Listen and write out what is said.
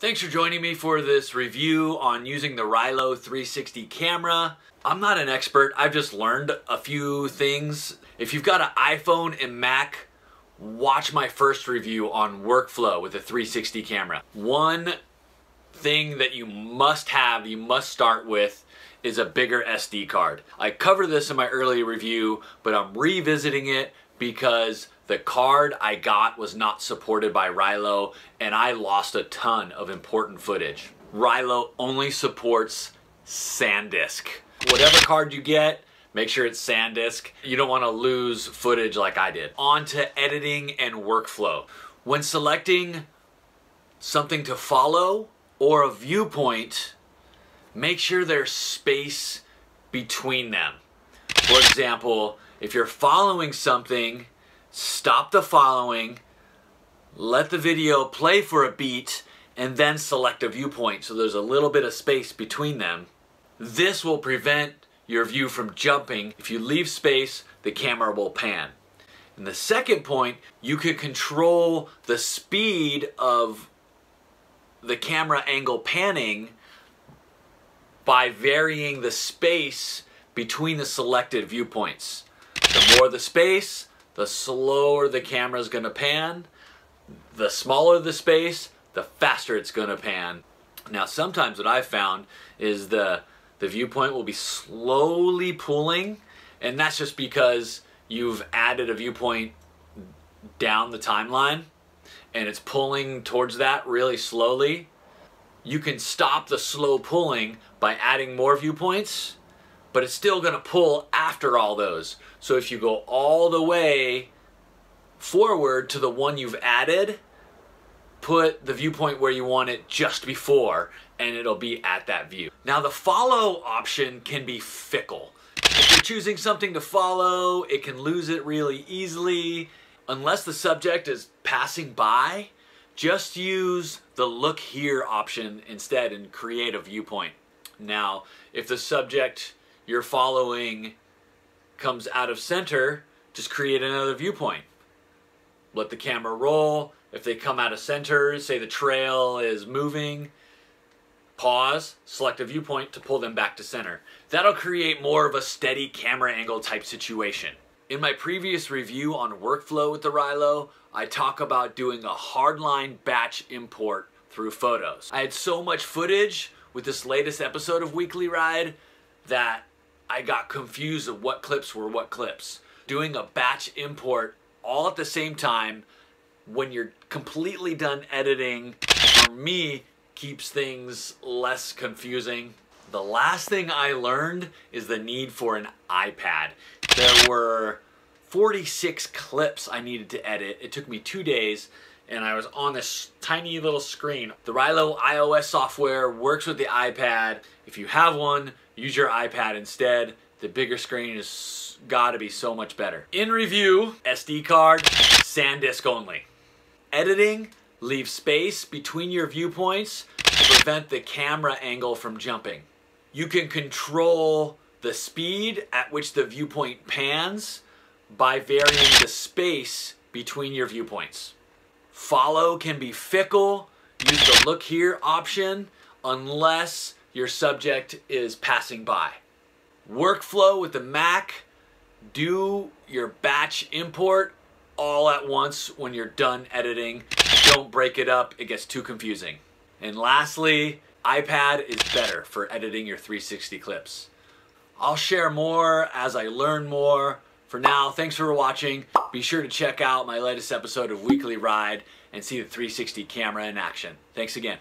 Thanks for joining me for this review on using the Rylo 360 camera. I'm not an expert, I've just learned a few things. If you've got an iPhone and Mac, watch my first review on workflow with a 360 camera. One thing that you must have, you must start with, is a bigger SD card. I covered this in my earlier review, but I'm revisiting it because the card I got was not supported by Rylo and I lost a ton of important footage. Rylo only supports SanDisk. Whatever card you get, make sure it's SanDisk. You don't want to lose footage like I did. On to editing and workflow. When selecting something to follow or a viewpoint, make sure there's space between them. For example, if you're following something stop the following, let the video play for a beat, and then select a viewpoint so there's a little bit of space between them. This will prevent your view from jumping. If you leave space, the camera will pan. And the second point, you can control the speed of the camera angle panning by varying the space between the selected viewpoints. The more the space, the slower the camera is going to pan. The smaller the space, the faster it's going to pan. Now, sometimes what I've found is the, the viewpoint will be slowly pulling, and that's just because you've added a viewpoint down the timeline and it's pulling towards that really slowly. You can stop the slow pulling by adding more viewpoints but it's still going to pull after all those. So if you go all the way forward to the one you've added, put the viewpoint where you want it just before and it'll be at that view. Now the follow option can be fickle. If you're choosing something to follow, it can lose it really easily. Unless the subject is passing by, just use the look here option instead and create a viewpoint. Now, if the subject you're following comes out of center, just create another viewpoint. Let the camera roll. If they come out of center, say the trail is moving, pause, select a viewpoint to pull them back to center. That'll create more of a steady camera angle type situation. In my previous review on workflow with the Rylo, I talk about doing a hardline batch import through photos. I had so much footage with this latest episode of Weekly Ride that I got confused of what clips were what clips. Doing a batch import all at the same time when you're completely done editing, for me, keeps things less confusing. The last thing I learned is the need for an iPad. There were 46 clips I needed to edit. It took me two days and I was on this tiny little screen. The Rylo iOS software works with the iPad. If you have one, use your iPad instead. The bigger screen is gotta be so much better. In review, SD card, SanDisk only. Editing, leave space between your viewpoints to prevent the camera angle from jumping. You can control the speed at which the viewpoint pans by varying the space between your viewpoints. Follow can be fickle. Use the look here option unless your subject is passing by. Workflow with the Mac, do your batch import all at once when you're done editing. Don't break it up, it gets too confusing. And lastly, iPad is better for editing your 360 clips. I'll share more as I learn more. For now, thanks for watching. Be sure to check out my latest episode of Weekly Ride and see the 360 camera in action. Thanks again.